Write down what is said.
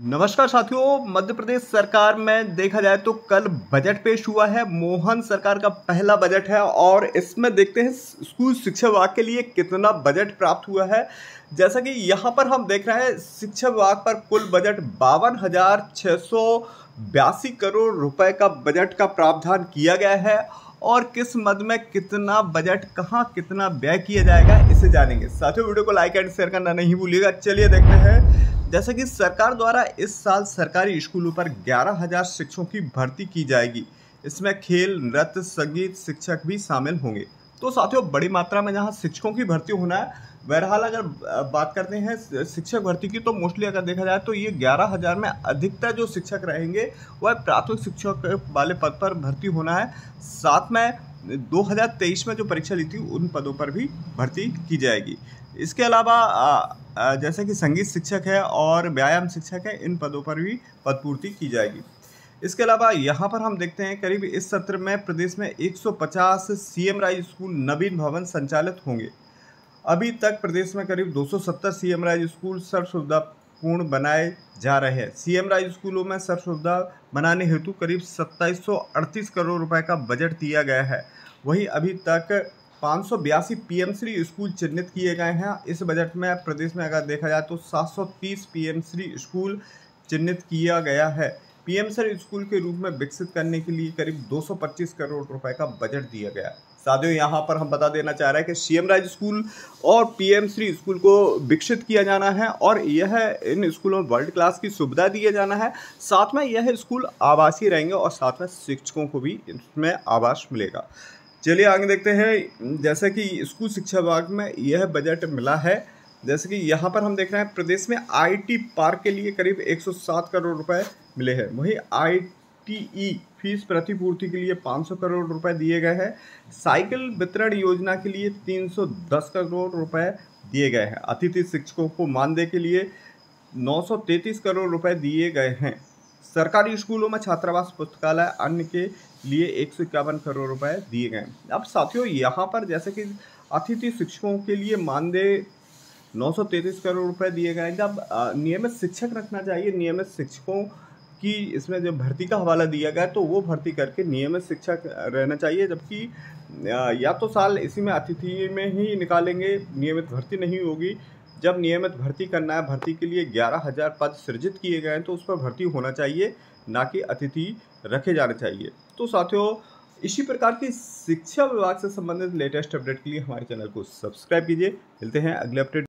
नमस्कार साथियों, मध्य प्रदेश सरकार में देखा जाए तो कल बजट पेश हुआ है। मोहन सरकार का पहला बजट है और इसमें देखते हैं, स्कूल शिक्षा विभाग के लिए कितना बजट प्राप्त हुआ है। जैसा कि यहाँ पर हम देख रहे हैं, शिक्षा विभाग पर कुल बजट बावन हज़ार छः सौ बयासी करोड़ रुपए का बजट का प्रावधान किया गया है और किस मद में कितना बजट, कहाँ कितना व्यय किया जाएगा, इसे जानेंगे। साथियों, वीडियो को लाइक एंड शेयर करना नहीं भूलिएगा। चलिए देखते हैं जैसे कि सरकार द्वारा इस साल सरकारी स्कूलों पर ग्यारह हज़ार शिक्षकों की भर्ती की जाएगी। इसमें खेल, नृत्य, संगीत शिक्षक भी शामिल होंगे। तो साथियों, बड़ी मात्रा में जहाँ शिक्षकों की भर्ती होना है, बहरहाल अगर बात करते हैं शिक्षक भर्ती की तो मोस्टली अगर देखा जाए तो ये ग्यारह हज़ार में अधिकतर जो शिक्षक रहेंगे, वह प्राथमिक शिक्षक वाले पद पर भर्ती होना है। साथ में 2023 में जो परीक्षा ली थी, उन पदों पर भी भर्ती की जाएगी। इसके अलावा जैसे कि संगीत शिक्षक है और व्यायाम शिक्षक है, इन पदों पर भी पदपूर्ति की जाएगी। इसके अलावा, यहाँ पर हम देखते हैं, करीब इस सत्र में प्रदेश में 150 सीएम राय स्कूल नवीन भवन संचालित होंगे। अभी तक प्रदेश में करीब 270 सीएम राय स्कूल सर्व सुविधा पूर्ण बनाए जा रहे हैं। सीएम राय स्कूलों में सर्व सुविधा बनाने हेतु करीब सत्ताईस करोड़ रुपए का बजट दिया गया है। वहीं अभी तक पाँच सौ बयासी पी एम श्री स्कूल चिन्हित किए गए हैं। इस बजट में प्रदेश में अगर देखा जाए तो 730 पीएम श्री स्कूल चिन्हित किया गया है। पीएम श्री स्कूल के रूप में विकसित करने के लिए करीब 225 करोड़ रुपए का बजट दिया गया है। साथियों, यहाँ पर हम बता देना चाह रहे हैं कि सीएम राज स्कूल और पीएम श्री स्कूल को विकसित किया जाना है और यह इन स्कूलों में वर्ल्ड क्लास की सुविधा दिया जाना है। साथ में यह स्कूल आवासीय रहेंगे और साथ में शिक्षकों को भी इसमें आवास मिलेगा। चलिए आगे देखते हैं। जैसे कि स्कूल शिक्षा विभाग में यह बजट मिला है। जैसे कि यहाँ पर हम देख रहे हैं, प्रदेश में आईटी पार्क के लिए करीब 107 करोड़ रुपए मिले हैं। वहीं आई टी फ़ीस प्रतिपूर्ति के लिए 500 करोड़ रुपए दिए गए हैं। साइकिल वितरण योजना के लिए 310 करोड़ रुपए दिए गए हैं। अतिथि शिक्षकों को मानदेय के लिए 933 करोड़ रुपए दिए गए हैं। सरकारी स्कूलों में छात्रावास पुस्तकालय अन्य के लिए एक सौ इक्यावन करोड़ रुपए दिए गए अब साथियों, यहाँ पर जैसे कि अतिथि शिक्षकों के लिए मानदेय 933 करोड़ रुपए दिए गए जब नियमित शिक्षक रखना चाहिए, नियमित शिक्षकों की इसमें जब भर्ती का हवाला दिया गया तो वो भर्ती करके नियमित शिक्षक रहना चाहिए। जबकि या तो साल इसी में अतिथि में ही निकालेंगे, नियमित भर्ती नहीं होगी जब नियमित भर्ती करना है, भर्ती के लिए ग्यारह हज़ार पद सृजित किए गए हैं तो उस पर भर्ती होना चाहिए, ना कि अतिथि रखे जाने चाहिए। तो साथियों, इसी प्रकार की शिक्षा विभाग से संबंधित लेटेस्ट अपडेट के लिए हमारे चैनल को सब्सक्राइब कीजिए। मिलते हैं अगले अपडेट